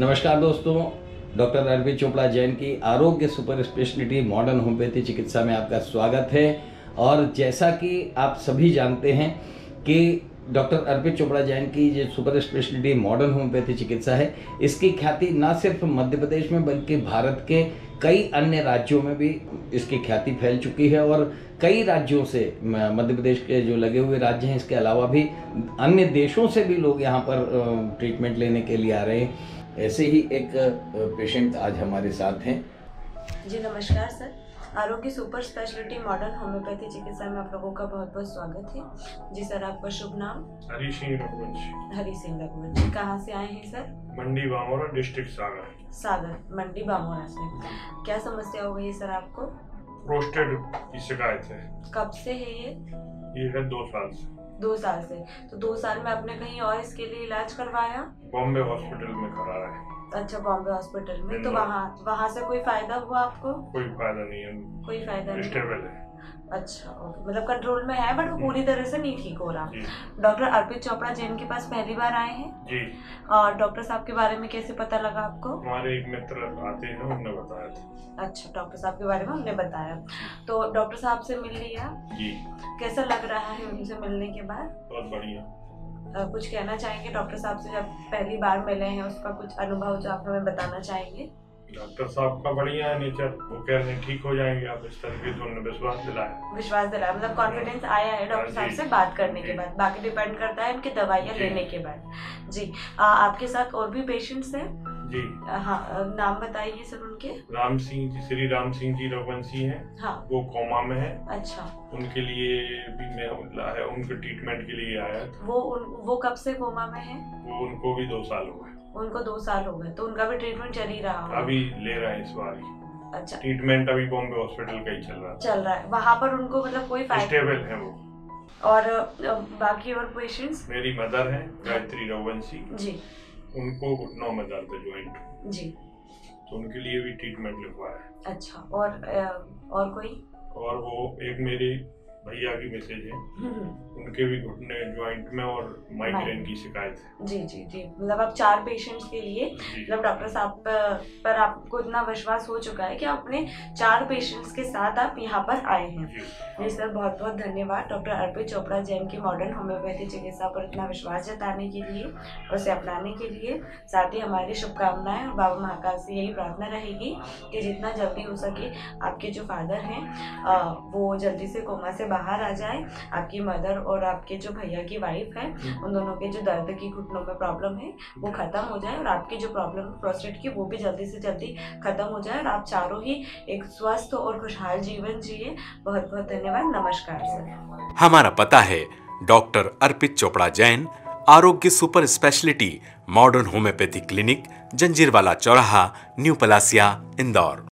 नमस्कार दोस्तों, डॉक्टर अरविंद चोपड़ा जैन की आरोग्य सुपर स्पेशलिटी मॉडर्न होम्योपैथी चिकित्सा में आपका स्वागत है। और जैसा कि आप सभी जानते हैं कि डॉक्टर अर्पित चोपड़ा जैन की जो सुपर स्पेशलिटी मॉडर्न होम्योपैथी चिकित्सा है। इसकी ख्याति न सिर्फ़ मध्य प्रदेश में, बल्कि भारत के कई अन्य राज्यों में भी इसकी ख्याति फैल चुकी है। और कई राज्यों से मध्य प्रदेश के जो लगे हुए राज्य हैं, इसके अलावा भी अन्य देशों से भी लोग यहाँ पर ट्रीटमेंट लेने के लिए आ रहे हैं। ऐसे ही एक पेशेंट आज हमारे साथ हैं। जी नमस्कार सर। आरोग्य सुपर स्पेशलिटी मॉडर्न होम्योपैथी चिकित्सा में आप लोगों का बहुत बहुत स्वागत है। जी सर आपका शुभ नाम? हरी सिंह रघुवंशी। हरी सिंह रघुवन जी कहाँ से आए हैं सर? मंडी बामोरा डिस्ट्रिक्ट सागर। सागर मंडी बामोरा से क्या समस्या हो गई है सर आपको? प्रोस्टेट की शिकायत है। कब से है ये? ये है दो साल से। दो साल से। तो दो साल में आपने कहीं और इसके लिए इलाज करवाया? बॉम्बे हॉस्पिटल में करा रहा है। अच्छा बॉम्बे हॉस्पिटल में। तो वहाँ वहाँ से कोई फ़ायदा हुआ आपको? कोई फ़ायदा नहीं है। कोई फ़ायदा नहीं। अच्छा मतलब कंट्रोल में है बट वो पूरी तरह से नहीं ठीक हो रहा। डॉक्टर अर्पित चोपड़ा जैन के पास पहली बार आए हैं? जी। और डॉक्टर साहब के बारे में कैसे पता लगा आपको? हमारे एक मित्र आते हैं उन्होंने बताया था। अच्छा डॉक्टर साहब के बारे में हमने बताया। तो डॉक्टर साहब से मिल लिया। जी। कैसा लग रहा है उनसे मिलने के बाद? बहुत बढ़िया। कुछ कहना चाहेंगे डॉक्टर साहब से? जब पहली बार मिले हैं उसका कुछ अनुभव जो आप हमें बताना चाहेंगे? डॉक्टर साहब का बढ़िया है नेचर। वो कह रहे हैं ठीक हो जाएँगे आप। इस तरीके से उन्होंने विश्वास दिलाया। विश्वास दिलाया। मतलब कॉन्फिडेंस आया है डॉक्टर साहब से बात करने के बाद। बाकी डिपेंड करता है उनकी दवाइयाँ लेने के बाद। जी। आ, आपके साथ और भी पेशेंट्स हैं? जी। हाँ नाम बताइए सर उनके। राम सिंह जी श्री राम सिंह जी रघुवंशी हैं। हाँ। वो कोमा में है। अच्छा। उनके लिए भी मैं उनके ट्रीटमेंट के लिए आया था। वो उन वो कब से कोमा में है? वो उनको भी दो साल हो गए उनको दो साल हो गए तो उनका भी ट्रीटमेंट चल ही रहा होगा। अभी ले रहे हैं इस बार ही। अच्छा। ट्रीटमेंट अभी बॉम्बे हॉस्पिटल का ही चल रहा है चल रहा है। वहाँ पर उनको मतलब कोई स्टेबल है वो। और बाकी और पेशेंट्स मेरी मदर है गायत्री रघुवंशी। जी। उनको घुटनों में दर्द ज्वाइंट जी। तो उनके लिए भी ट्रीटमेंट लिखवाया है। अच्छा और और कोई? और वो एक मेरे भैया की मैसेज है। उनके भी घुटने ज्वाइंट में और माइग्रेन की शिकायत है। जी जी जी। मतलब आप चार पेशेंट्स के लिए मतलब डॉक्टर साहब पर, आपको इतना विश्वास हो चुका है कि अपने चार पेशेंट्स के साथ आप यहाँ पर आए हैं। जी। सर बहुत बहुत धन्यवाद। डॉक्टर अर्पित चोपड़ा जैन की मॉडर्न होम्योपैथी चिकित्सा पर इतना विश्वास जताने के लिए उसे अपनाने के लिए। साथ ही हमारी शुभकामनाएँ और बाबा महाकाल से यही प्रार्थना रहेगी कि जितना जल्दी हो सके आपके जो फादर हैं वो जल्दी से कोमा से बाहर आ जाए आपकी मदर और आपके जो भैया की वाइफ है उन दोनों के जो दर्द की घुटनों में प्रॉब्लम है वो खत्म हो जाए और आपकी जो प्रॉब्लम है प्रोस्टेट की वो भी जल्दी से जल्दी खत्म हो जाए और आप चारों ही एक स्वस्थ और खुशहाल जीवन जिए। बहुत बहुत धन्यवाद। नमस्कार सर। हमारा पता है doctor Arpit Chopra Jain Arogya super speciality modern homeopathy clinic Janjirwala Chauraha new Palasia Indore.